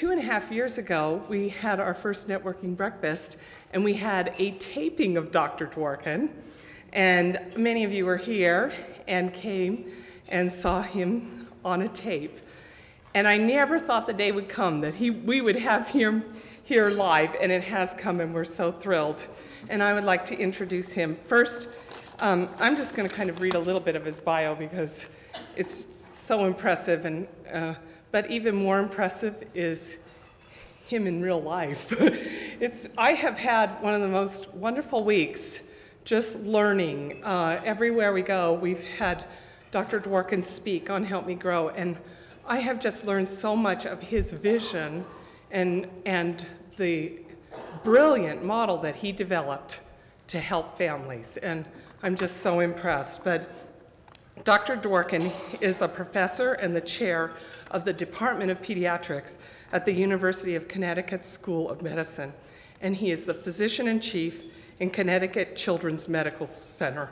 two and a half years ago, we had our first networking breakfast, and we had a taping of Dr. Dworkin. And many of you were here and came and saw him on a tape. And I never thought the day would come that he, we would have him here live, and it has come, and we're so thrilled. And I would like to introduce him. First, um, I'm just going to kind of read a little bit of his bio because it's so impressive. And, uh, but even more impressive is him in real life. it's, I have had one of the most wonderful weeks just learning. Uh, everywhere we go, we've had Dr. Dworkin speak on Help Me Grow, and I have just learned so much of his vision and, and the brilliant model that he developed to help families. And I'm just so impressed. But Dr. Dworkin is a professor and the chair of the Department of Pediatrics at the University of Connecticut School of Medicine. And he is the physician in chief in Connecticut Children's Medical Center.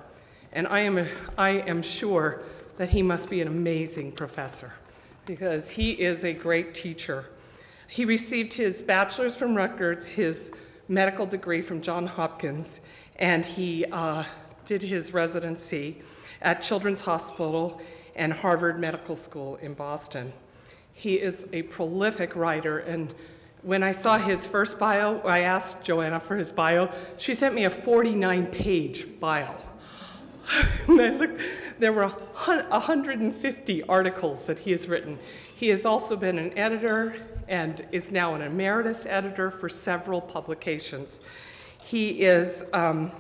And I am, I am sure that he must be an amazing professor because he is a great teacher. He received his bachelor's from Rutgers, his medical degree from Johns Hopkins, and he uh, did his residency at Children's Hospital and Harvard Medical School in Boston. He is a prolific writer, and when I saw his first bio, I asked Joanna for his bio. She sent me a 49 page bio. there were 150 articles that he has written. He has also been an editor and is now an emeritus editor for several publications. He is um,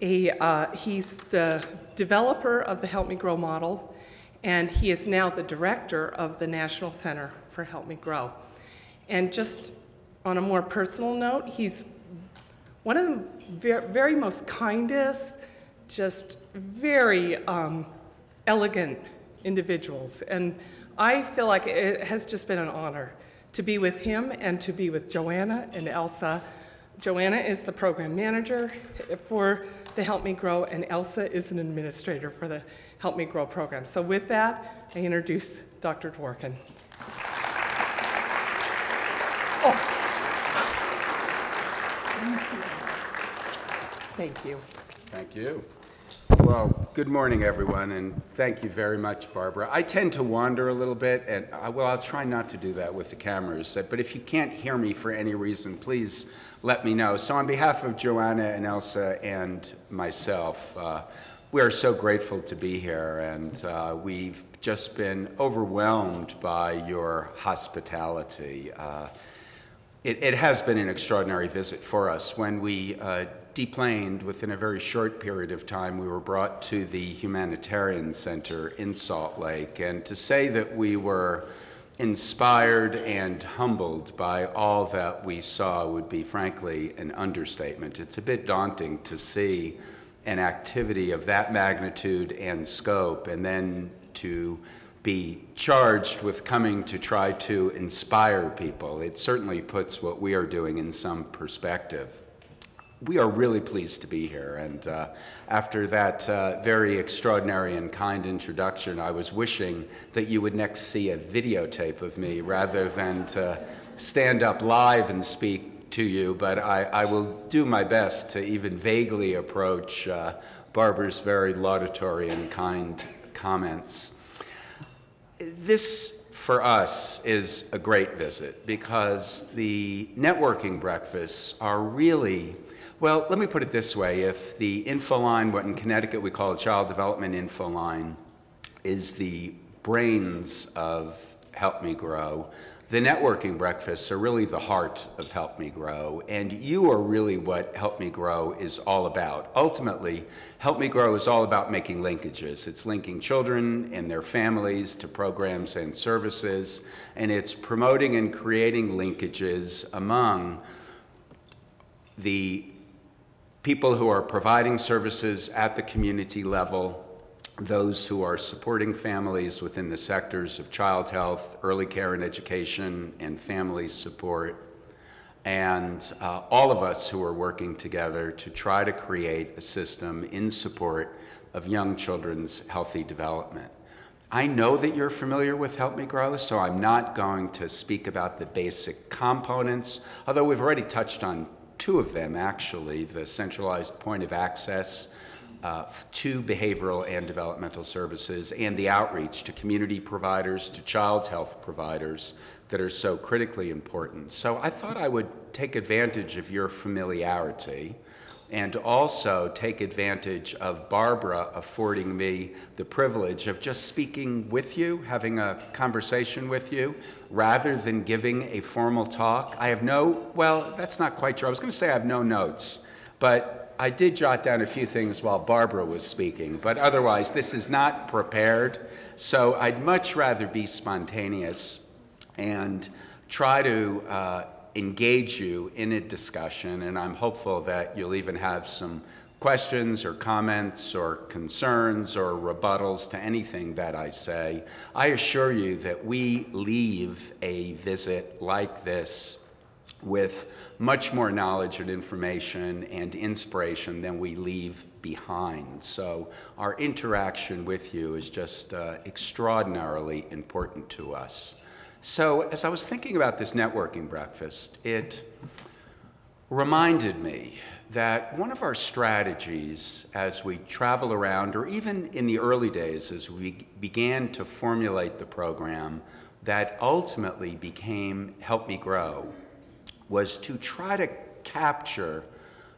a, uh, he's the developer of the Help Me Grow model, and he is now the director of the National Center for Help Me Grow. And just on a more personal note, he's one of the very, most kindest, just very um, elegant individuals. And I feel like it has just been an honor to be with him and to be with Joanna and Elsa. Joanna is the program manager for the Help Me Grow, and Elsa is an administrator for the Help Me Grow program. So with that, I introduce Dr. Dworkin. Oh. Thank you. Thank you. Well, good morning, everyone, and thank you very much, Barbara. I tend to wander a little bit, and I, well, I'll try not to do that with the cameras, but if you can't hear me for any reason, please let me know. So on behalf of Joanna and Elsa and myself, uh, we are so grateful to be here, and uh, we've just been overwhelmed by your hospitality. Uh, it, it, has been an extraordinary visit for us. When we uh, deplaned, within a very short period of time, we were brought to the Humanitarian Center in Salt Lake. And to say that we were inspired and humbled by all that we saw would be, frankly, an understatement. It's a bit daunting to see an activity of that magnitude and scope, and then to be charged with coming to try to inspire people. It certainly puts what we are doing in some perspective we are really pleased to be here. And uh, after that uh, very extraordinary and kind introduction, I was wishing that you would next see a videotape of me rather than to stand up live and speak to you. But I, I will do my best to even vaguely approach uh, Barbara's very laudatory and kind comments. This for us is a great visit because the networking breakfasts are really well, let me put it this way. If the info line, what in Connecticut we call a child development info line, is the brains of Help Me Grow, the networking breakfasts are really the heart of Help Me Grow, and you are really what Help Me Grow is all about. Ultimately, Help Me Grow is all about making linkages. It's linking children and their families to programs and services, and it's promoting and creating linkages among the people who are providing services at the community level, those who are supporting families within the sectors of child health, early care and education, and family support, and uh, all of us who are working together to try to create a system in support of young children's healthy development. I know that you're familiar with Help Me Grow, so I'm not going to speak about the basic components, although we've already touched on two of them actually the centralized point of access uh, to behavioral and developmental services, and the outreach to community providers, to child health providers that are so critically important. So I thought I would take advantage of your familiarity and also take advantage of Barbara affording me the privilege of just speaking with you, having a conversation with you, rather than giving a formal talk. I have no, well, that's not quite true. I was going to say I have no notes, but I did jot down a few things while Barbara was speaking, but otherwise, this is not prepared. So I'd much rather be spontaneous and try to uh, engage you in a discussion, and I'm hopeful that you'll even have some questions or comments or concerns or rebuttals to anything that I say. I assure you that we leave a visit like this with much more knowledge and information and inspiration than we leave behind. So our interaction with you is just uh, extraordinarily important to us. So as I was thinking about this networking breakfast, it reminded me that one of our strategies as we travel around, or even in the early days as we began to formulate the program that ultimately became Help Me Grow, was to try to capture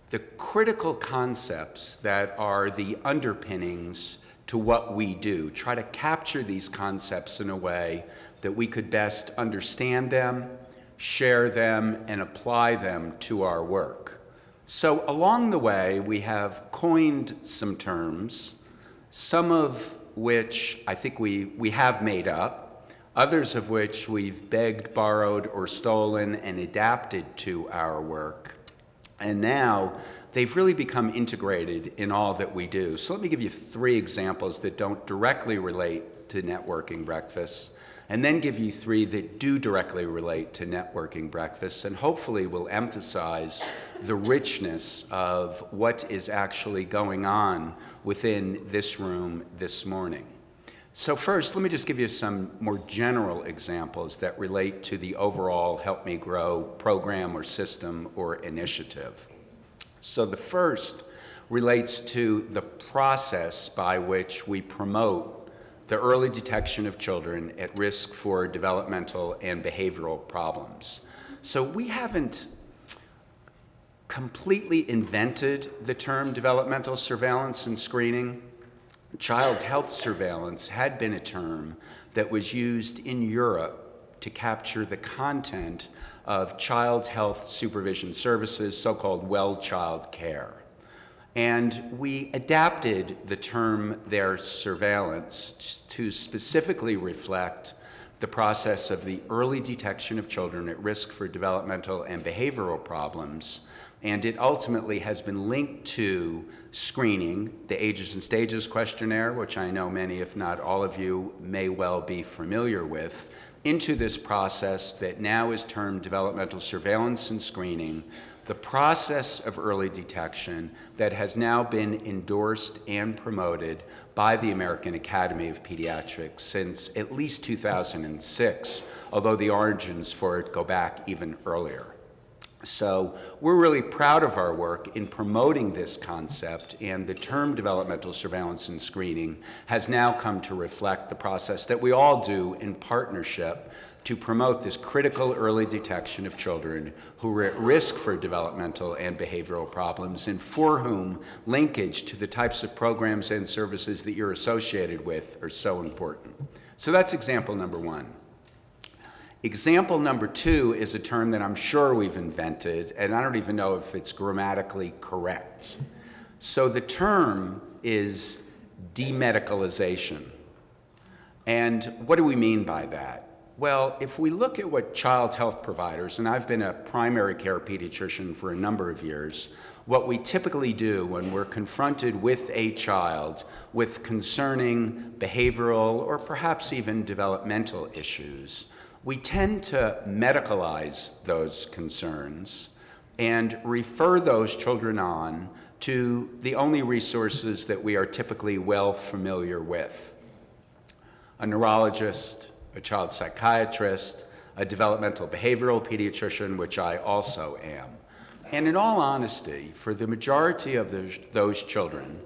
the critical concepts that are the underpinnings to what we do, try to capture these concepts in a way that we could best understand them, share them, and apply them to our work. So along the way, we have coined some terms, some of which I think we, we have made up, others of which we've begged, borrowed, or stolen and adapted to our work. And now they've really become integrated in all that we do. So let me give you three examples that don't directly relate to networking breakfasts and then give you three that do directly relate to networking breakfasts and hopefully will emphasize the richness of what is actually going on within this room this morning. So first, let me just give you some more general examples that relate to the overall Help Me Grow program or system or initiative. So the first relates to the process by which we promote the early detection of children at risk for developmental and behavioral problems. So we haven't completely invented the term developmental surveillance and screening. Child health surveillance had been a term that was used in Europe to capture the content of child health supervision services, so-called well child care. And we adapted the term their surveillance to specifically reflect the process of the early detection of children at risk for developmental and behavioral problems. And it ultimately has been linked to screening, the ages and stages questionnaire, which I know many, if not all of you, may well be familiar with, into this process that now is termed developmental surveillance and screening, the process of early detection that has now been endorsed and promoted by the American Academy of Pediatrics since at least 2006, although the origins for it go back even earlier. So we're really proud of our work in promoting this concept, and the term developmental surveillance and screening has now come to reflect the process that we all do in partnership to promote this critical early detection of children who are at risk for developmental and behavioral problems and for whom linkage to the types of programs and services that you're associated with are so important. So that's example number one. Example number two is a term that I'm sure we've invented, and I don't even know if it's grammatically correct. So the term is demedicalization. And what do we mean by that? Well, if we look at what child health providers, and I've been a primary care pediatrician for a number of years, what we typically do when we're confronted with a child with concerning behavioral or perhaps even developmental issues, we tend to medicalize those concerns and refer those children on to the only resources that we are typically well familiar with a neurologist, a child psychiatrist, a developmental behavioral pediatrician, which I also am. And in all honesty, for the majority of those, those children,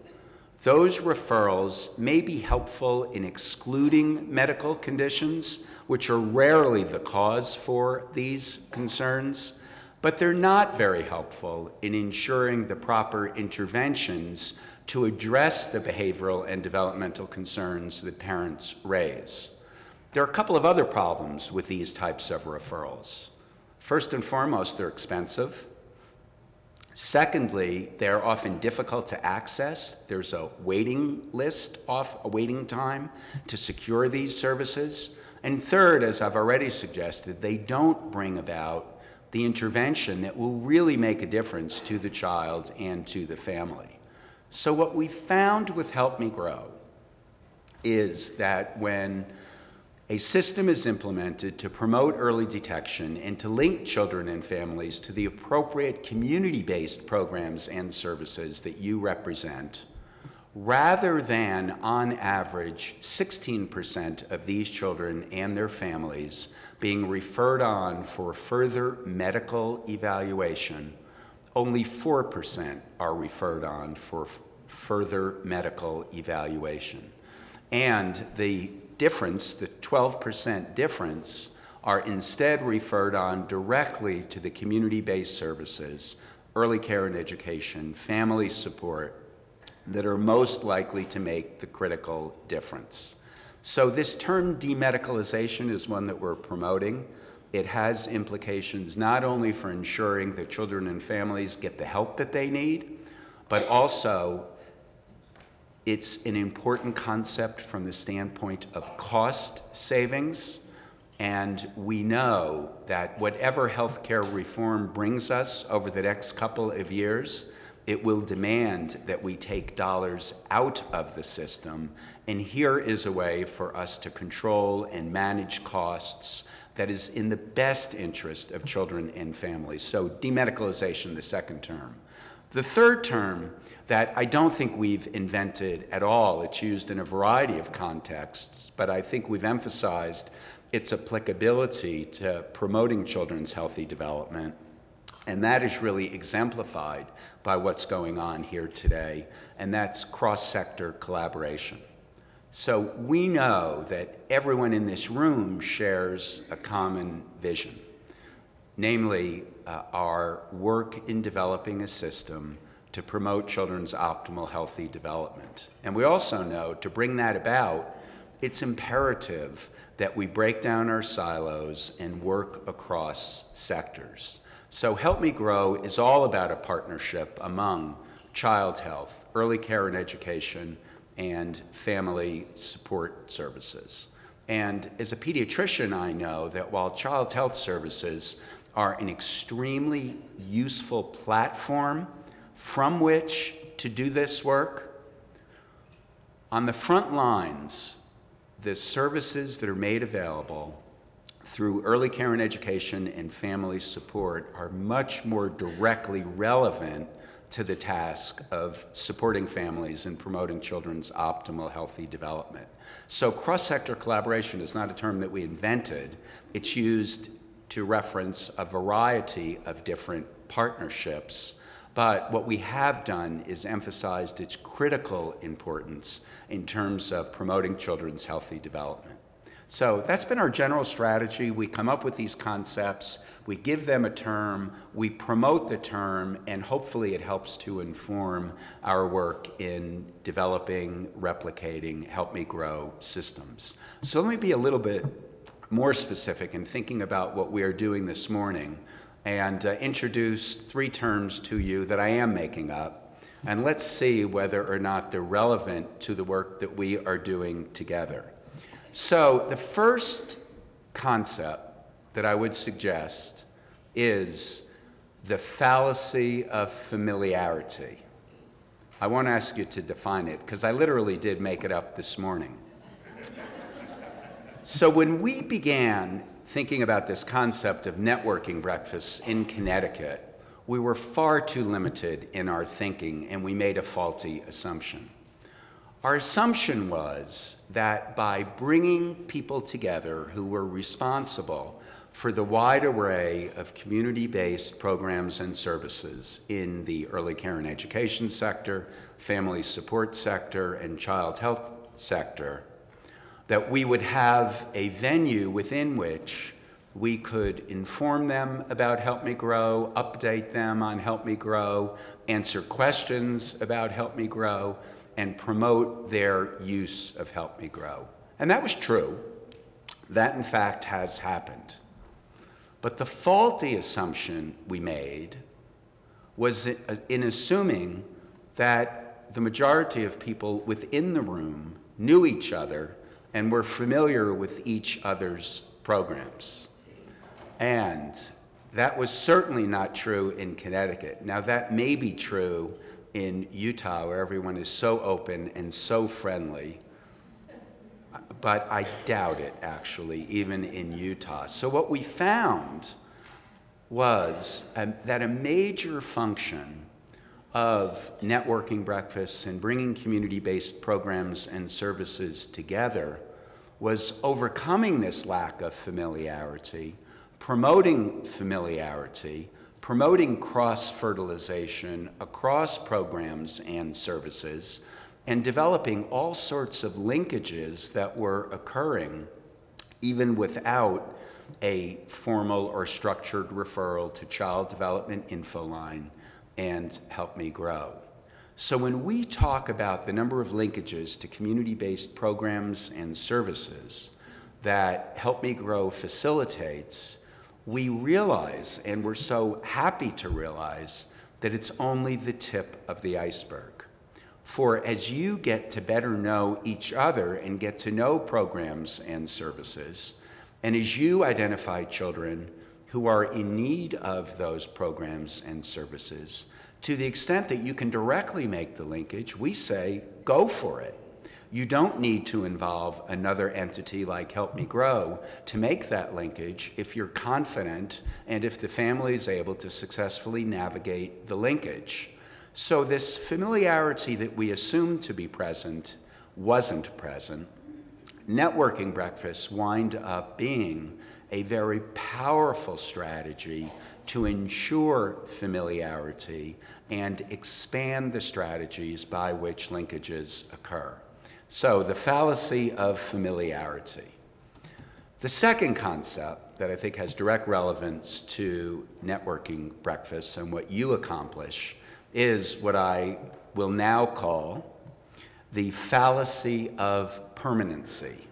those referrals may be helpful in excluding medical conditions, which are rarely the cause for these concerns, but they're not very helpful in ensuring the proper interventions to address the behavioral and developmental concerns that parents raise. There are a couple of other problems with these types of referrals. First and foremost, they're expensive. Secondly, they're often difficult to access. There's a waiting list off a waiting time to secure these services. And third, as I've already suggested, they don't bring about the intervention that will really make a difference to the child and to the family. So what we found with Help Me Grow is that when a system is implemented to promote early detection and to link children and families to the appropriate community based programs and services that you represent, rather than, on average, 16% of these children and their families being referred on for further medical evaluation, only 4% are referred on for further medical evaluation. And the difference, the 12% difference, are instead referred on directly to the community based services, early care and education, family support, that are most likely to make the critical difference. So, this term demedicalization is one that we're promoting. It has implications not only for ensuring that children and families get the help that they need, but also it's an important concept from the standpoint of cost savings. And we know that whatever healthcare reform brings us over the next couple of years, it will demand that we take dollars out of the system. And here is a way for us to control and manage costs that is in the best interest of children and families. So, demedicalization, the second term. The third term that I don't think we've invented at all. It's used in a variety of contexts, but I think we've emphasized its applicability to promoting children's healthy development. And that is really exemplified by what's going on here today, and that's cross sector collaboration. So we know that everyone in this room shares a common vision, namely, uh, our work in developing a system to promote children's optimal healthy development. And we also know to bring that about, it's imperative that we break down our silos and work across sectors. So Help Me Grow is all about a partnership among child health, early care and education, and family support services. And as a pediatrician, I know that while child health services are an extremely useful platform from which to do this work. On the front lines, the services that are made available through early care and education and family support are much more directly relevant to the task of supporting families and promoting children's optimal healthy development. So cross-sector collaboration is not a term that we invented. It's used to reference a variety of different partnerships but what we have done is emphasized its critical importance in terms of promoting children's healthy development. So that's been our general strategy. We come up with these concepts, we give them a term, we promote the term, and hopefully it helps to inform our work in developing, replicating, help me grow systems. So let me be a little bit more specific in thinking about what we are doing this morning and uh, introduce three terms to you that I am making up. And let's see whether or not they're relevant to the work that we are doing together. So, the first concept that I would suggest is the fallacy of familiarity. I won't ask you to define it because I literally did make it up this morning. so, when we began thinking about this concept of networking breakfasts in Connecticut, we were far too limited in our thinking and we made a faulty assumption. Our assumption was that by bringing people together who were responsible for the wide array of community based programs and services in the early care and education sector, family support sector, and child health sector, that we would have a venue within which we could inform them about Help Me Grow, update them on Help Me Grow, answer questions about Help Me Grow, and promote their use of Help Me Grow. And that was true. That, in fact, has happened. But the faulty assumption we made was uh, in assuming that the majority of people within the room knew each other and we're familiar with each other's programs. And that was certainly not true in Connecticut. Now, that may be true in Utah, where everyone is so open and so friendly. But I doubt it, actually, even in Utah. So, what we found was um, that a major function of networking breakfasts and bringing community based programs and services together was overcoming this lack of familiarity, promoting familiarity, promoting cross fertilization across programs and services, and developing all sorts of linkages that were occurring even without a formal or structured referral to Child Development Info Line and Help Me Grow. So when we talk about the number of linkages to community-based programs and services that Help Me Grow facilitates, we realize, and we're so happy to realize, that it's only the tip of the iceberg. For as you get to better know each other and get to know programs and services, and as you identify children who are in need of those programs and services, to the extent that you can directly make the linkage, we say go for it. You don't need to involve another entity like Help Me Grow to make that linkage if you're confident and if the family is able to successfully navigate the linkage. So, this familiarity that we assumed to be present wasn't present. Networking breakfasts wind up being a very powerful strategy to ensure familiarity and expand the strategies by which linkages occur. So, the fallacy of familiarity. The second concept that I think has direct relevance to networking breakfasts and what you accomplish is what I will now call the fallacy of permanency.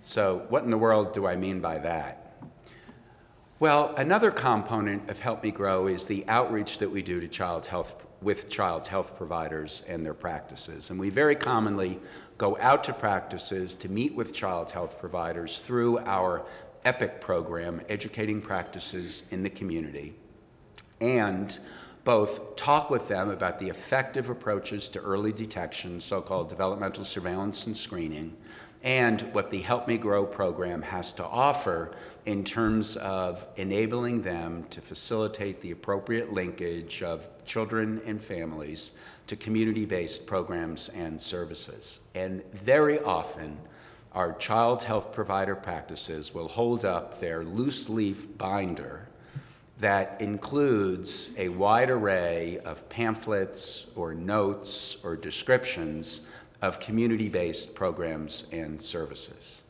So, what in the world do I mean by that? Well, another component of Help Me Grow is the outreach that we do to child health with child health providers and their practices. And we very commonly go out to practices to meet with child health providers through our EPIC program, Educating Practices in the Community, and both talk with them about the effective approaches to early detection, so called developmental surveillance and screening, and what the Help Me Grow program has to offer in terms of enabling them to facilitate the appropriate linkage of children and families to community based programs and services. And very often, our child health provider practices will hold up their loose leaf binder that includes a wide array of pamphlets or notes or descriptions of community based programs and services.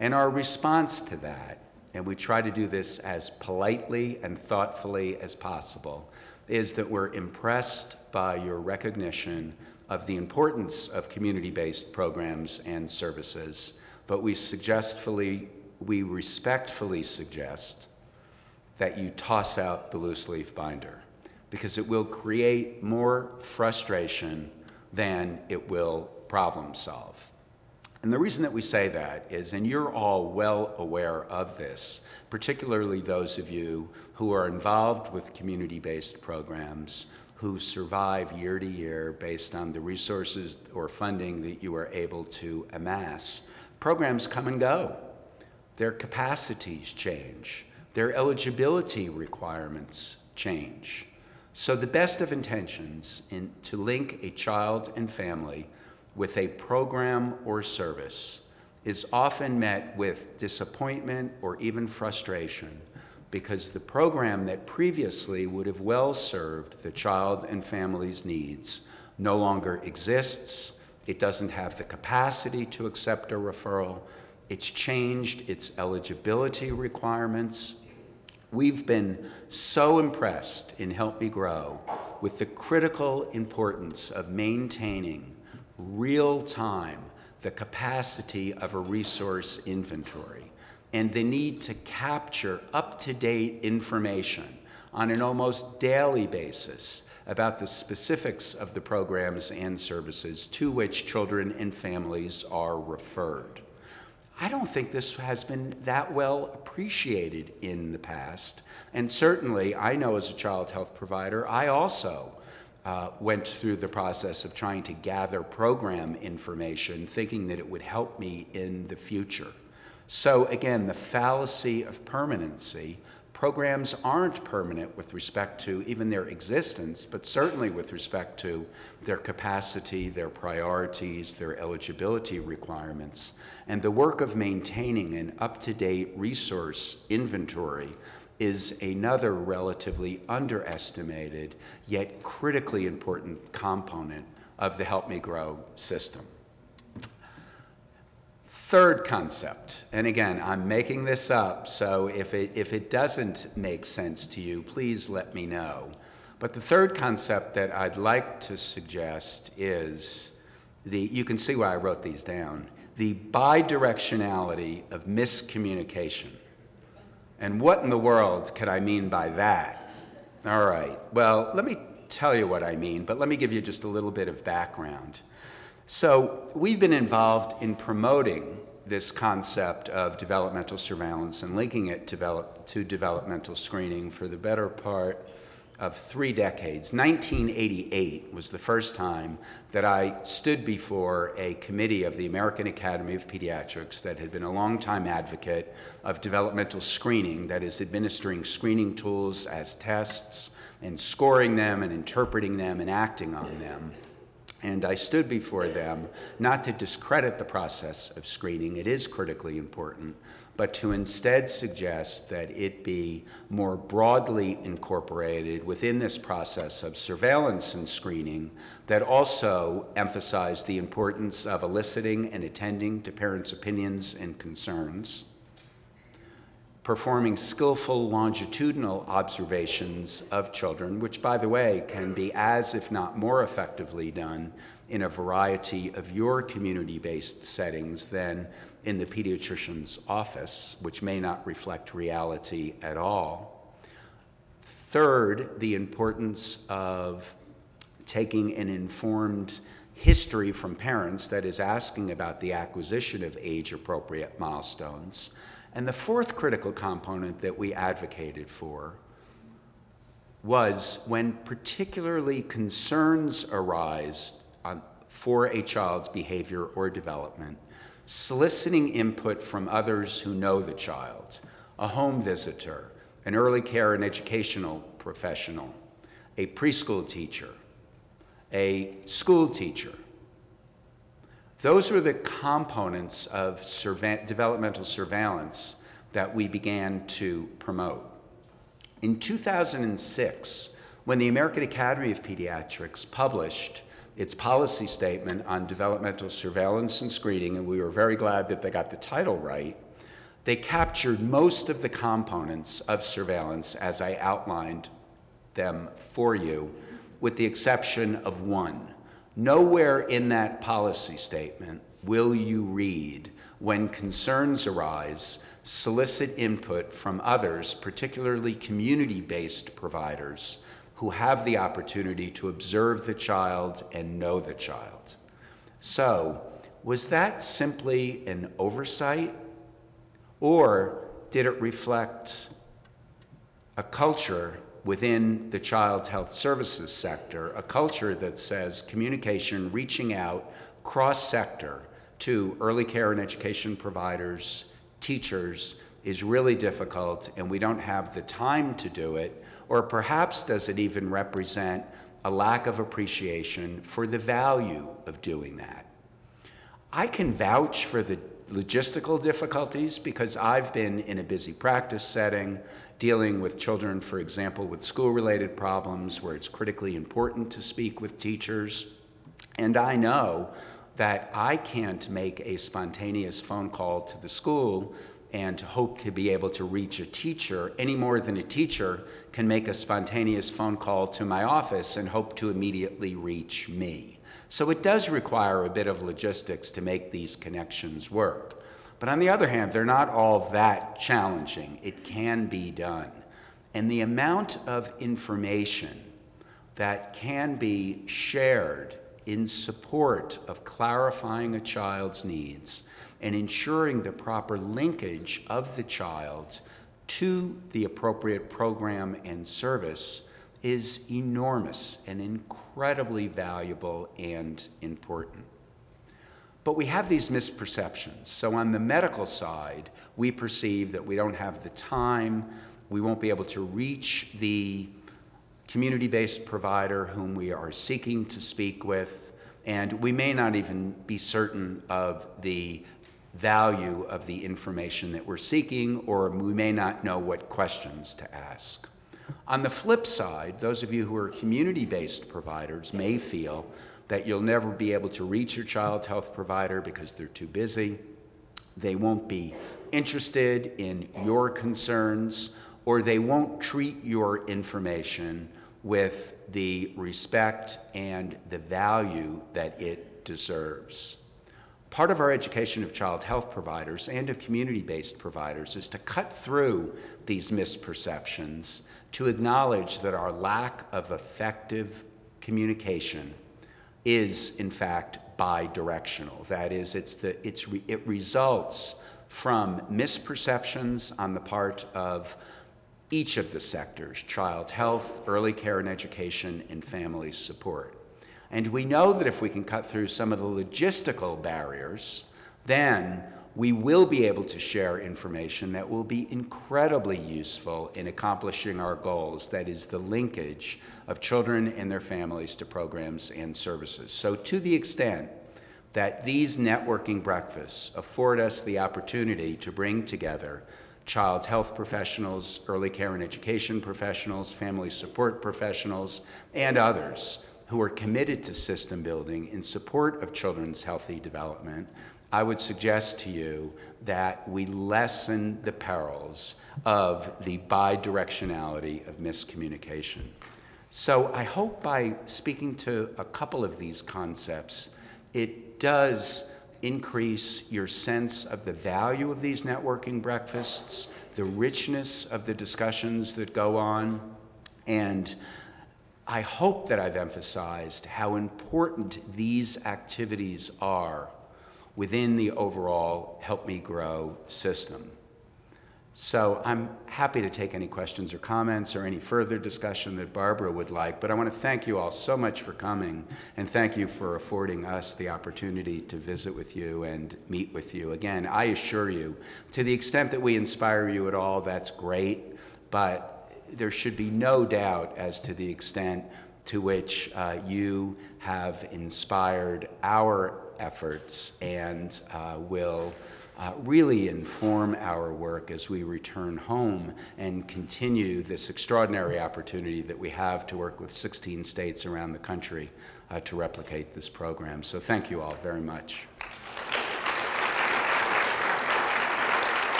And our response to that, and we try to do this as politely and thoughtfully as possible, is that we're impressed by your recognition of the importance of community based programs and services, but we suggestfully, we respectfully suggest that you toss out the loose leaf binder because it will create more frustration than it will problem solve. And the reason that we say that is, and you're all well aware of this, particularly those of you who are involved with community based programs who survive year to year based on the resources or funding that you are able to amass. Programs come and go, their capacities change, their eligibility requirements change. So, the best of intentions in, to link a child and family with a program or service is often met with disappointment or even frustration because the program that previously would have well served the child and family's needs no longer exists. It doesn't have the capacity to accept a referral. It's changed its eligibility requirements. We've been so impressed in Help Me Grow with the critical importance of maintaining real time the capacity of a resource inventory and the need to capture up to date information on an almost daily basis about the specifics of the programs and services to which children and families are referred. I don't think this has been that well appreciated in the past. And certainly, I know as a child health provider, I also uh, went through the process of trying to gather program information, thinking that it would help me in the future. So, again, the fallacy of permanency. Programs aren't permanent with respect to even their existence, but certainly with respect to their capacity, their priorities, their eligibility requirements. And the work of maintaining an up to date resource inventory is another relatively underestimated yet critically important component of the Help Me Grow system. Third concept, and again, I'm making this up, so if it, if it doesn't make sense to you, please let me know. But the third concept that I'd like to suggest is the, you can see why I wrote these down, the bidirectionality of miscommunication. And what in the world could I mean by that? All right, well, let me tell you what I mean, but let me give you just a little bit of background. So, we've been involved in promoting this concept of developmental surveillance and linking it develop, to developmental screening for the better part of three decades. 1988 was the first time that I stood before a committee of the American Academy of Pediatrics that had been a longtime advocate of developmental screening, that is, administering screening tools as tests and scoring them and interpreting them and acting on them. And I stood before them not to discredit the process of screening, it is critically important, but to instead suggest that it be more broadly incorporated within this process of surveillance and screening that also emphasized the importance of eliciting and attending to parents' opinions and concerns performing skillful longitudinal observations of children, which, by the way, can be as, if not more effectively done in a variety of your community based settings than in the pediatrician's office, which may not reflect reality at all. Third, the importance of taking an informed history from parents that is asking about the acquisition of age appropriate milestones and the fourth critical component that we advocated for was when particularly concerns arise on, for a child's behavior or development, soliciting input from others who know the child, a home visitor, an early care and educational professional, a preschool teacher, a school teacher, those were the components of surve developmental surveillance that we began to promote. In 2006, when the American Academy of Pediatrics published its policy statement on developmental surveillance and screening, and we were very glad that they got the title right, they captured most of the components of surveillance as I outlined them for you, with the exception of one Nowhere in that policy statement will you read, when concerns arise, solicit input from others, particularly community based providers, who have the opportunity to observe the child and know the child. So, was that simply an oversight? Or did it reflect a culture within the child health services sector a culture that says communication, reaching out cross sector to early care and education providers, teachers, is really difficult and we don't have the time to do it? Or perhaps does it even represent a lack of appreciation for the value of doing that? I can vouch for the logistical difficulties because I've been in a busy practice setting dealing with children, for example, with school related problems where it's critically important to speak with teachers. And I know that I can't make a spontaneous phone call to the school and hope to be able to reach a teacher any more than a teacher can make a spontaneous phone call to my office and hope to immediately reach me. So it does require a bit of logistics to make these connections work. But on the other hand, they're not all that challenging. It can be done. And the amount of information that can be shared in support of clarifying a child's needs and ensuring the proper linkage of the child to the appropriate program and service is enormous and incredibly valuable and important. But we have these misperceptions. So, on the medical side, we perceive that we don't have the time, we won't be able to reach the community based provider whom we are seeking to speak with, and we may not even be certain of the value of the information that we're seeking, or we may not know what questions to ask. On the flip side, those of you who are community based providers may feel that you'll never be able to reach your child health provider because they're too busy. They won't be interested in your concerns, or they won't treat your information with the respect and the value that it deserves. Part of our education of child health providers and of community based providers is to cut through these misperceptions, to acknowledge that our lack of effective communication is, in fact, bidirectional. That is, it's the, it's re, it results from misperceptions on the part of each of the sectors child health, early care and education, and family support. And we know that if we can cut through some of the logistical barriers, then we will be able to share information that will be incredibly useful in accomplishing our goals that is, the linkage of children and their families to programs and services. So, to the extent that these networking breakfasts afford us the opportunity to bring together child health professionals, early care and education professionals, family support professionals, and others who are committed to system building in support of children's healthy development, I would suggest to you that we lessen the perils of the bidirectionality of miscommunication. So I hope by speaking to a couple of these concepts, it does increase your sense of the value of these networking breakfasts, the richness of the discussions that go on, and I hope that I've emphasized how important these activities are within the overall Help Me Grow system. So I'm happy to take any questions or comments or any further discussion that Barbara would like, but I want to thank you all so much for coming and thank you for affording us the opportunity to visit with you and meet with you. Again, I assure you, to the extent that we inspire you at all, that's great, but there should be no doubt as to the extent to which uh, you have inspired our efforts and uh, will uh, really inform our work as we return home and continue this extraordinary opportunity that we have to work with 16 states around the country uh, to replicate this program. So thank you all very much.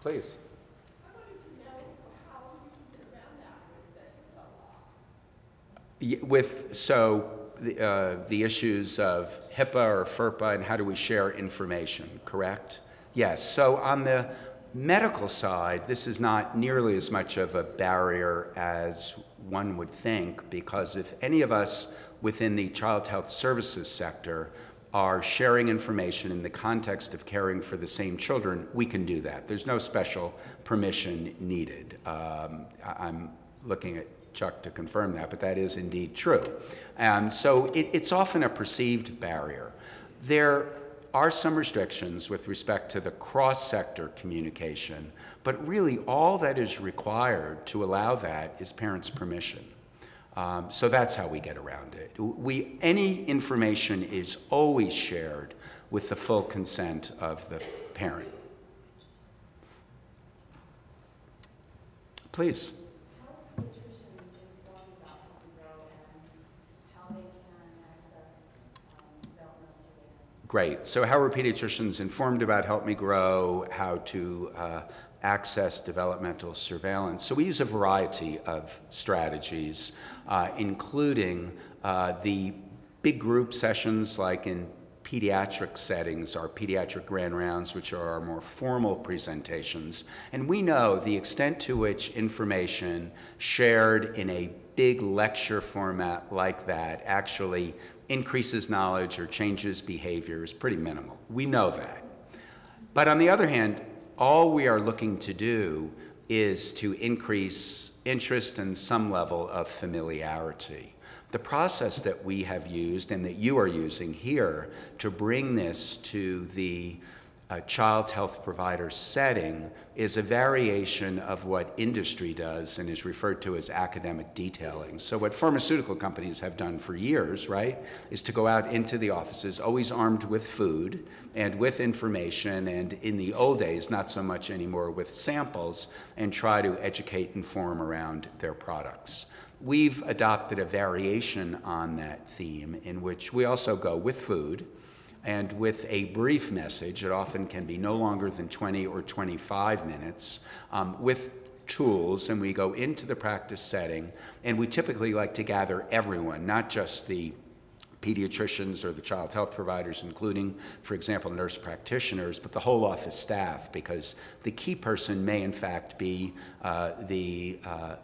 Please. With, so the, uh, the issues of HIPAA or FERPA and how do we share information, correct? Yes, so on the medical side, this is not nearly as much of a barrier as one would think because if any of us within the child health services sector are sharing information in the context of caring for the same children, we can do that. There's no special permission needed. Um, I'm looking at Chuck to confirm that, but that is indeed true. And so it, it's often a perceived barrier. There are some restrictions with respect to the cross-sector communication, but really all that is required to allow that is parents' permission. Um, so that's how we get around it. We, any information is always shared with the full consent of the parent. Please. Great. So, how are pediatricians informed about Help Me Grow, how to uh, access developmental surveillance? So, we use a variety of strategies, uh, including uh, the big group sessions like in pediatric settings, our pediatric grand rounds, which are our more formal presentations. And we know the extent to which information shared in a big lecture format like that actually increases knowledge or changes behavior is pretty minimal. We know that. But on the other hand, all we are looking to do is to increase interest and some level of familiarity. The process that we have used and that you are using here to bring this to the a child health provider setting is a variation of what industry does and is referred to as academic detailing. So, what pharmaceutical companies have done for years, right, is to go out into the offices, always armed with food and with information, and in the old days, not so much anymore, with samples, and try to educate and form around their products. We've adopted a variation on that theme in which we also go with food and with a brief message, it often can be no longer than 20 or 25 minutes, um, with tools, and we go into the practice setting, and we typically like to gather everyone, not just the pediatricians or the child health providers, including, for example, nurse practitioners, but the whole office staff, because the key person may, in fact, be uh, the uh,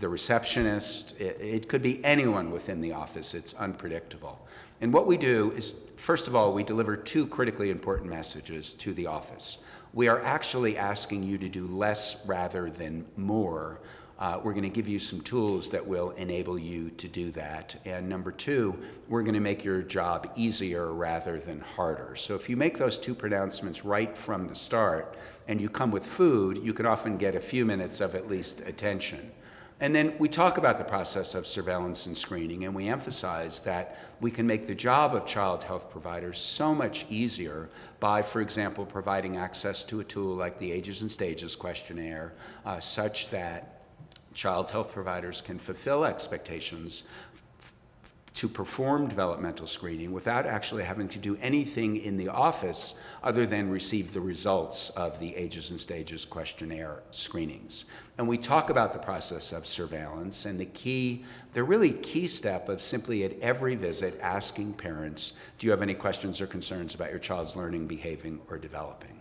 the receptionist. It, it, could be anyone within the office. It's unpredictable. And what we do is First of all, we deliver two critically important messages to the office. We are actually asking you to do less rather than more. Uh, we're going to give you some tools that will enable you to do that. And number two, we're going to make your job easier rather than harder. So if you make those two pronouncements right from the start and you come with food, you can often get a few minutes of at least attention. And then we talk about the process of surveillance and screening, and we emphasize that we can make the job of child health providers so much easier by, for example, providing access to a tool like the Ages and Stages questionnaire, uh, such that child health providers can fulfill expectations to perform developmental screening without actually having to do anything in the office other than receive the results of the ages and stages questionnaire screenings. And we talk about the process of surveillance and the key, the really key step of simply at every visit asking parents, do you have any questions or concerns about your child's learning, behaving, or developing?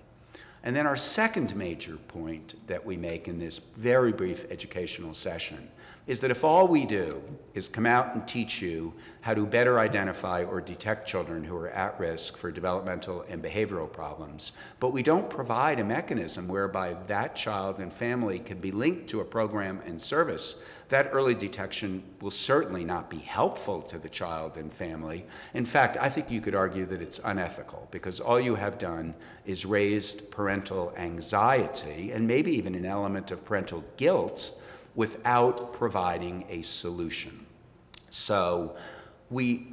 And then our second major point that we make in this very brief educational session is that if all we do is come out and teach you how to better identify or detect children who are at risk for developmental and behavioral problems, but we don't provide a mechanism whereby that child and family can be linked to a program and service, that early detection will certainly not be helpful to the child and family. In fact, I think you could argue that it's unethical because all you have done is raised parental anxiety and maybe even an element of parental guilt without providing a solution. So we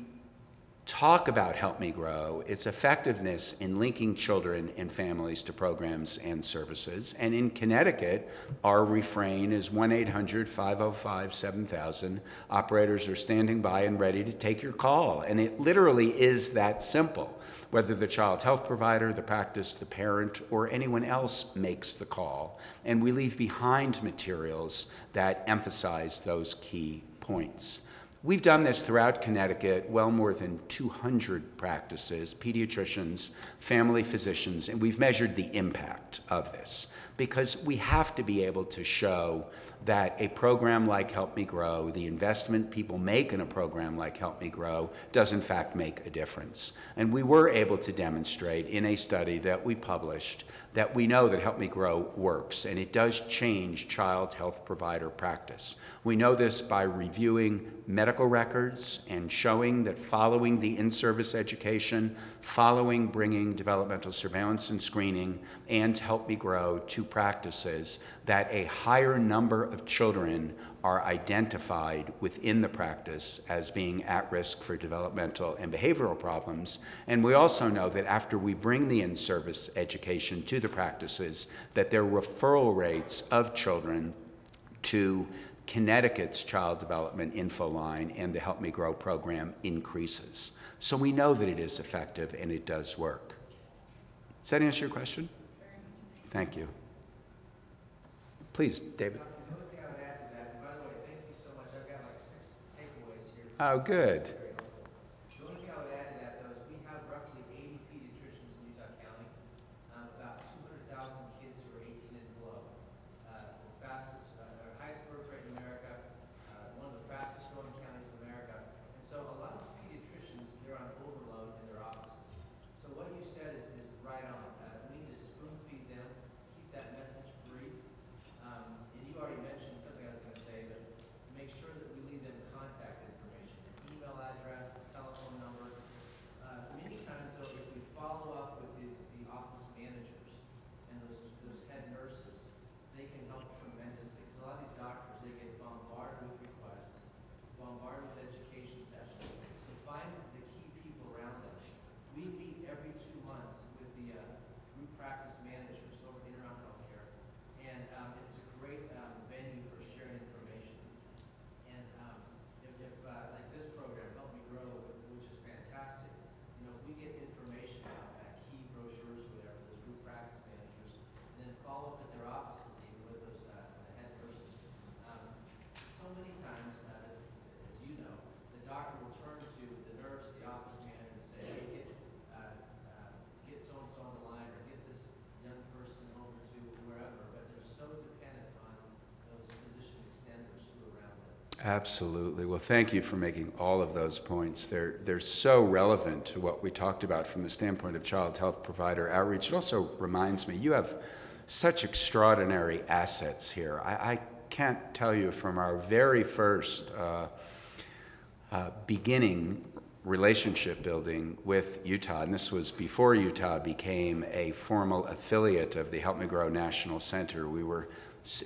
talk about Help Me Grow, its effectiveness in linking children and families to programs and services. And in Connecticut, our refrain is 1 800 505 7000. Operators are standing by and ready to take your call. And it literally is that simple. Whether the child health provider, the practice, the parent, or anyone else makes the call. And we leave behind materials that emphasize those key points. We've done this throughout Connecticut, well more than 200 practices, pediatricians, family physicians, and we've measured the impact of this because we have to be able to show that a program like Help Me Grow, the investment people make in a program like Help Me Grow, does in fact make a difference. And we were able to demonstrate in a study that we published that we know that Help Me Grow works and it does change child health provider practice. We know this by reviewing medical records and showing that following the in service education, following bringing developmental surveillance and screening, and Help Me Grow to practices, that a higher number of children are identified within the practice as being at risk for developmental and behavioral problems. And we also know that after we bring the in service education to the practices, that their referral rates of children to Connecticut's Child Development Info Line and the Help Me Grow program increases. So we know that it is effective and it does work. Does that answer your question? Thank you. Please, David. Oh, good. Absolutely. Well, thank you for making all of those points. They're, they're so relevant to what we talked about from the standpoint of child health provider outreach. It also reminds me, you have such extraordinary assets here. I, I can't tell you from our very first uh, uh, beginning relationship building with Utah, and this was before Utah became a formal affiliate of the Help Me Grow National Center. We were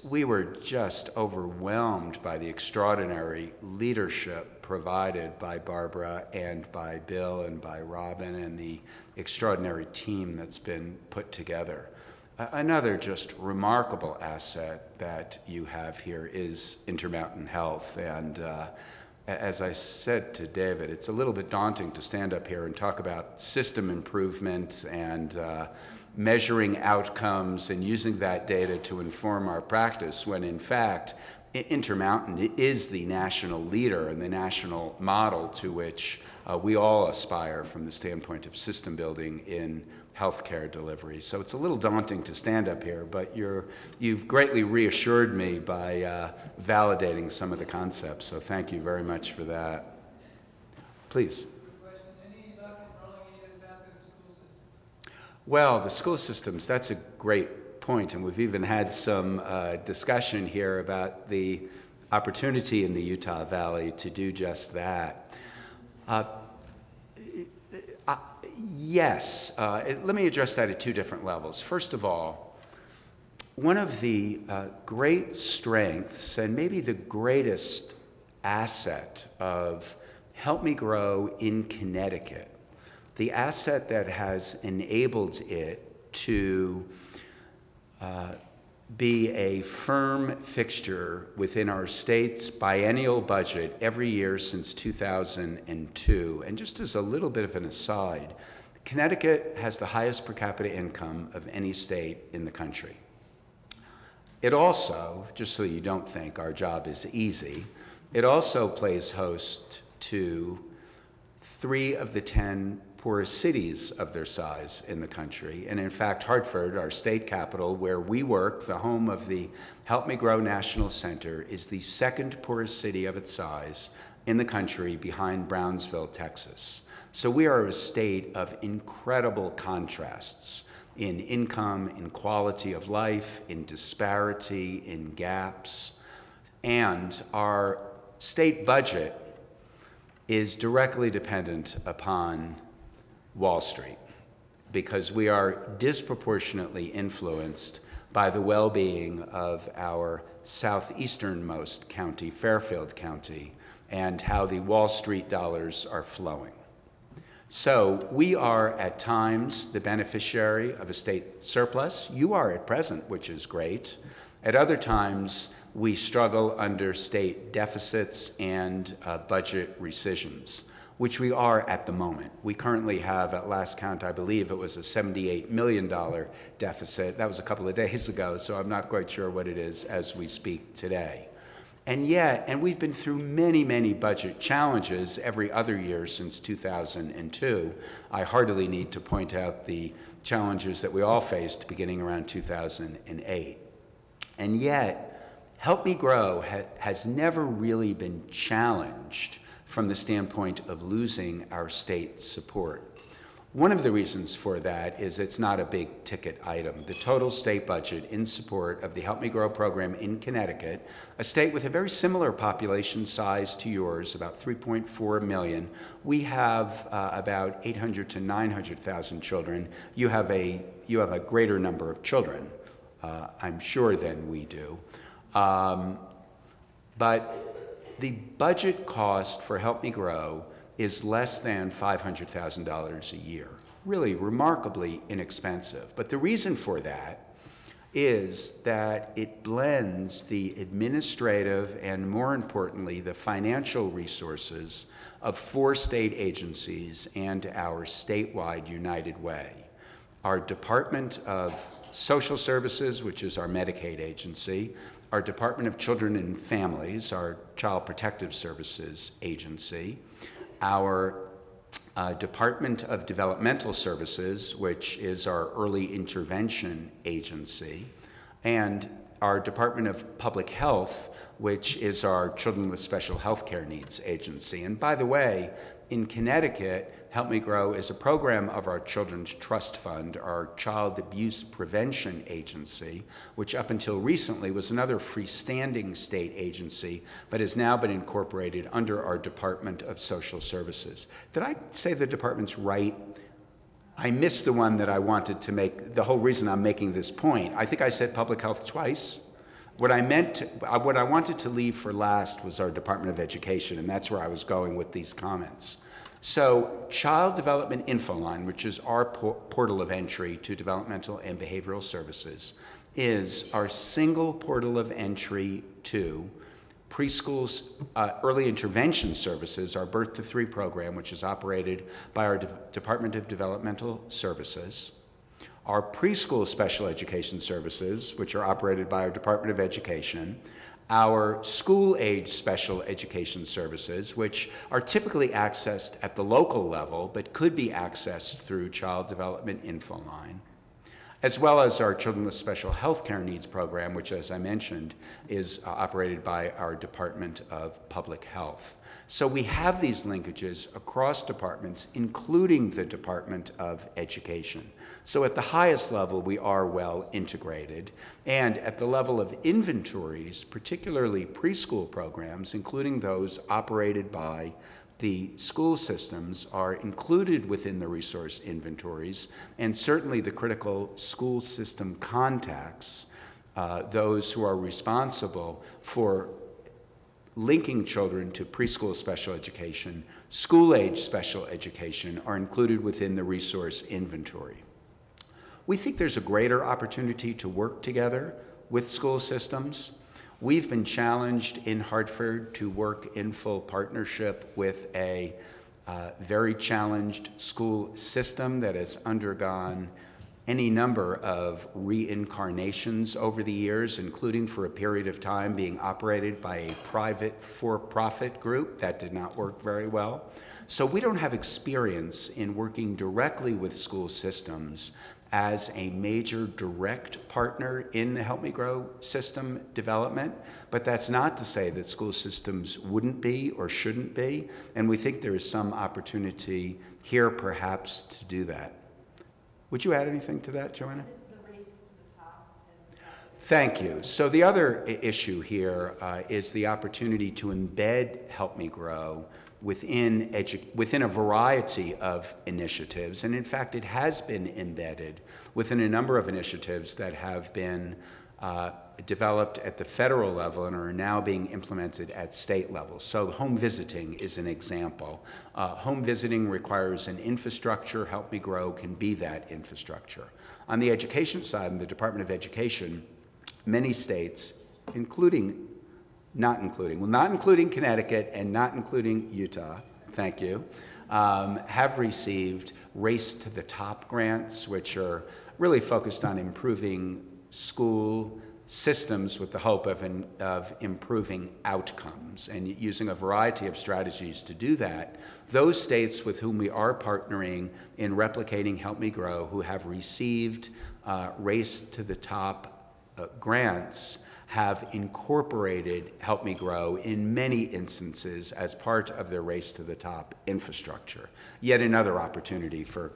we were just overwhelmed by the extraordinary leadership provided by Barbara and by Bill and by Robin and the extraordinary team that's been put together. Another just remarkable asset that you have here is Intermountain Health. And uh, as I said to David, it's a little bit daunting to stand up here and talk about system improvement and uh, measuring outcomes and using that data to inform our practice when in fact Intermountain is the national leader and the national model to which uh, we all aspire from the standpoint of system building in healthcare delivery. So it's a little daunting to stand up here, but you're, you've greatly reassured me by uh, validating some of the concepts. So thank you very much for that. Please. Well, the school systems, that's a great point, and we've even had some uh, discussion here about the opportunity in the Utah Valley to do just that. Uh, uh, yes, uh, let me address that at two different levels. First of all, one of the uh, great strengths, and maybe the greatest asset of Help Me Grow in Connecticut, the asset that has enabled it to uh, be a firm fixture within our state's biennial budget every year since 2002. And just as a little bit of an aside, Connecticut has the highest per capita income of any state in the country. It also, just so you don't think our job is easy, it also plays host to three of the 10 poorest cities of their size in the country. And in fact, Hartford, our state capital, where we work, the home of the Help Me Grow National Center, is the second poorest city of its size in the country behind Brownsville, Texas. So we are a state of incredible contrasts in income, in quality of life, in disparity, in gaps. And our state budget is directly dependent upon Wall Street because we are disproportionately influenced by the well being of our southeasternmost county, Fairfield County, and how the Wall Street dollars are flowing. So we are at times the beneficiary of a state surplus. You are at present, which is great. At other times, we struggle under state deficits and uh, budget rescissions, which we are at the moment. We currently have, at last count, I believe it was a $78 million deficit. That was a couple of days ago, so I'm not quite sure what it is as we speak today. And yet, and we've been through many, many budget challenges every other year since 2002. I hardly need to point out the challenges that we all faced beginning around 2008. And yet, Help Me Grow ha has never really been challenged from the standpoint of losing our state support. One of the reasons for that is it's not a big ticket item. The total state budget in support of the Help Me Grow program in Connecticut, a state with a very similar population size to yours, about 3.4 million, we have uh, about 800 to 900,000 children. You have a you have a greater number of children, uh, I'm sure, than we do. Um, but the budget cost for Help Me Grow is less than $500,000 a year. Really remarkably inexpensive. But the reason for that is that it blends the administrative and, more importantly, the financial resources of four state agencies and our statewide United Way. Our Department of Social Services, which is our Medicaid agency, our Department of Children and Families, our Child Protective Services agency, our uh, Department of Developmental Services, which is our early intervention agency, and our Department of Public Health, which is our Children with Special Health Care Needs agency. And by the way, in Connecticut, Help Me Grow is a program of our Children's Trust Fund, our child abuse prevention agency, which up until recently was another freestanding state agency, but has now been incorporated under our Department of Social Services. Did I say the department's right? I missed the one that I wanted to make, the whole reason I'm making this point. I think I said public health twice. What I meant, to, uh, what I wanted to leave for last was our Department of Education, and that's where I was going with these comments. So, Child Development Infoline, which is our por portal of entry to developmental and behavioral services, is our single portal of entry to preschools, uh, early intervention services, our Birth to Three program, which is operated by our De Department of Developmental Services, our preschool special education services, which are operated by our Department of Education, our school age special education services, which are typically accessed at the local level but could be accessed through Child Development Info Line, as well as our Children with Special Health Care Needs program, which, as I mentioned, is uh, operated by our Department of Public Health. So we have these linkages across departments, including the Department of Education. So at the highest level, we are well integrated. And at the level of inventories, particularly preschool programs, including those operated by the school systems are included within the resource inventories, and certainly the critical school system contacts, uh, those who are responsible for linking children to preschool special education, school age special education are included within the resource inventory. We think there's a greater opportunity to work together with school systems. We've been challenged in Hartford to work in full partnership with a uh, very challenged school system that has undergone any number of reincarnations over the years, including for a period of time being operated by a private for profit group. That did not work very well. So we don't have experience in working directly with school systems as a major direct partner in the Help Me Grow system development, but that's not to say that school systems wouldn't be or shouldn't be, and we think there is some opportunity here perhaps to do that. Would you add anything to that, Joanna? Thank you. So the other issue here uh, is the opportunity to embed Help Me Grow within, within a variety of initiatives. And in fact, it has been embedded within a number of initiatives that have been uh, developed at the federal level and are now being implemented at state level. So, home visiting is an example. Uh, home visiting requires an infrastructure. Help Me Grow can be that infrastructure. On the education side, in the Department of Education, many states, including, not including, well, not including Connecticut and not including Utah, thank you, um, have received Race to the Top grants, which are really focused on improving school systems with the hope of, in, of improving outcomes and using a variety of strategies to do that. Those states with whom we are partnering in replicating Help Me Grow, who have received uh, Race to the Top uh, grants, have incorporated Help Me Grow in many instances as part of their Race to the Top infrastructure. Yet another opportunity for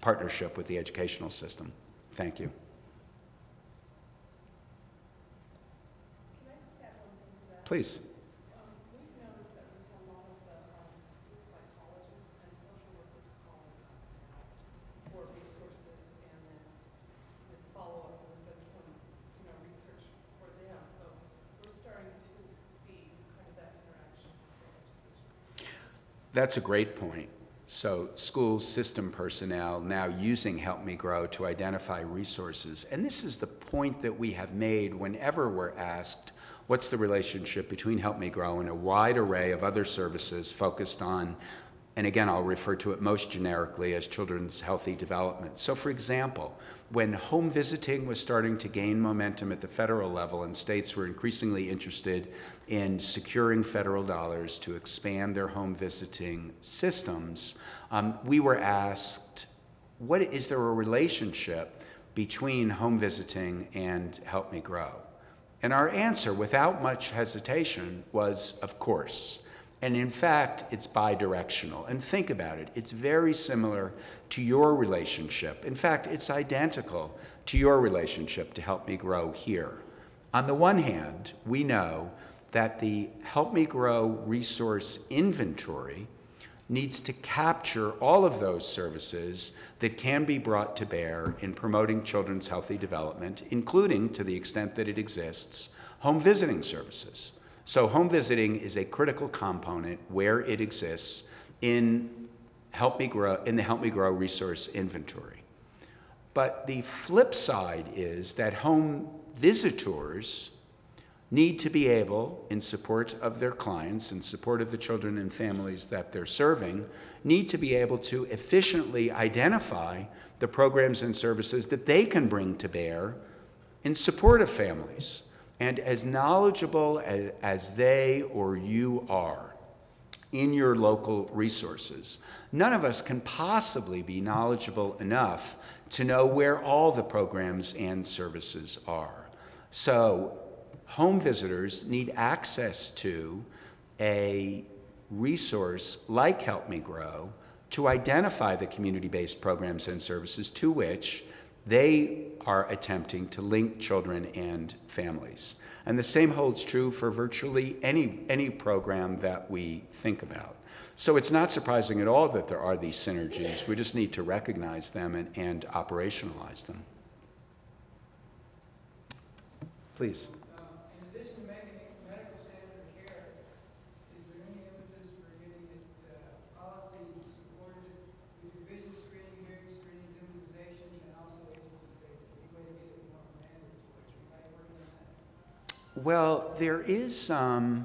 partnership with the educational system. Thank you. Please. follow up and done some, you know, research for them. So we're starting to see kind of that interaction with education. That's a great point. So, school system personnel now using Help Me Grow to identify resources. And this is the point that we have made whenever we're asked what's the relationship between Help Me Grow and a wide array of other services focused on and again, I'll refer to it most generically as children's healthy development. So, for example, when home visiting was starting to gain momentum at the federal level and states were increasingly interested in securing federal dollars to expand their home visiting systems, um, we were asked, what is there a relationship between home visiting and Help Me Grow? And our answer, without much hesitation, was of course. And in fact, it's bidirectional. And think about it it's very similar to your relationship. In fact, it's identical to your relationship to Help Me Grow here. On the one hand, we know that the Help Me Grow resource inventory needs to capture all of those services that can be brought to bear in promoting children's healthy development, including, to the extent that it exists, home visiting services. So home visiting is a critical component where it exists in Help Me Grow in the Help Me Grow resource inventory. But the flip side is that home visitors need to be able, in support of their clients, in support of the children and families that they're serving, need to be able to efficiently identify the programs and services that they can bring to bear in support of families. And as knowledgeable as, as they or you are in your local resources, none of us can possibly be knowledgeable enough to know where all the programs and services are. So, home visitors need access to a resource like Help Me Grow to identify the community based programs and services to which they are attempting to link children and families. And the same holds true for virtually any, any program that we think about. So it's not surprising at all that there are these synergies. We just need to recognize them and, and operationalize them. Please. Well, there is, um,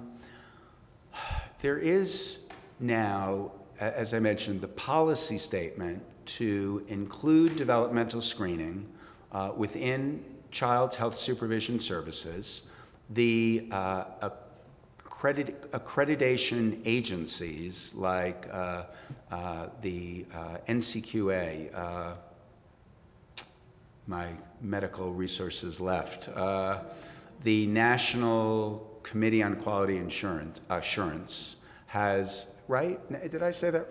there is now, as I mentioned, the policy statement to include developmental screening uh, within child health supervision services. The uh, accredit- accreditation agencies like uh, uh the uh, NCQA, uh, my medical resources left the National Committee on Quality Insurance, Assurance has, right? Did I say that?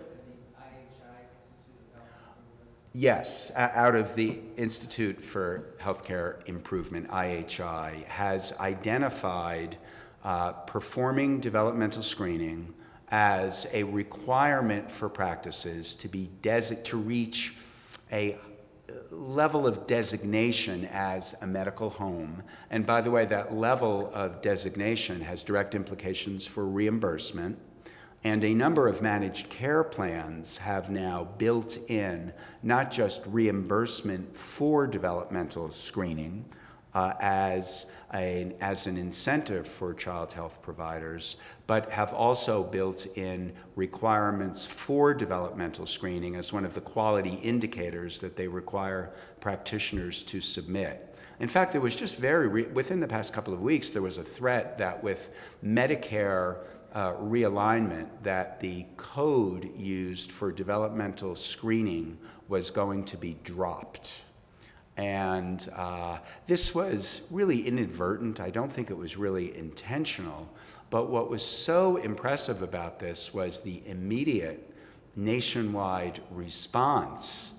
Yes, out of the Institute for Healthcare Improvement, IHI, has identified uh, performing developmental screening as a requirement for practices to be to reach a level of designation as a medical home. And by the way, that level of designation has direct implications for reimbursement. And a number of managed care plans have now built in not just reimbursement for developmental screening, uh, as, a, as an incentive for child health providers, but have also built in requirements for developmental screening as one of the quality indicators that they require practitioners to submit. In fact, there was just very, within the past couple of weeks, there was a threat that with Medicare uh, realignment, that the code used for developmental screening was going to be dropped. And uh, this was really inadvertent. I don't think it was really intentional. But what was so impressive about this was the immediate nationwide response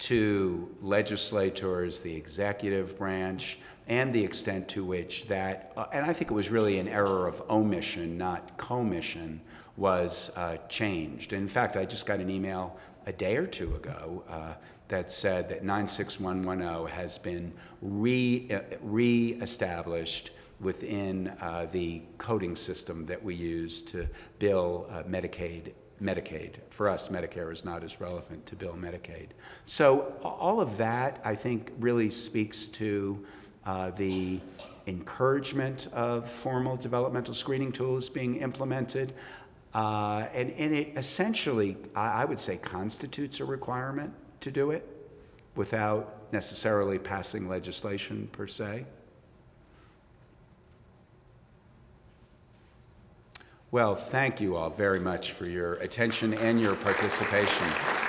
to legislators, the executive branch, and the extent to which that, uh, and I think it was really an error of omission, not commission, was uh, changed. In fact, I just got an email a day or two ago uh, that said that 96110 has been re, re-established within uh, the coding system that we use to bill uh, Medicaid Medicaid. For us, Medicare is not as relevant to bill Medicaid. So all of that, I think, really speaks to uh, the encouragement of formal developmental screening tools being implemented. Uh, and, and it essentially, I, I would say, constitutes a requirement to do it without necessarily passing legislation per se. Well, thank you all very much for your attention and your participation.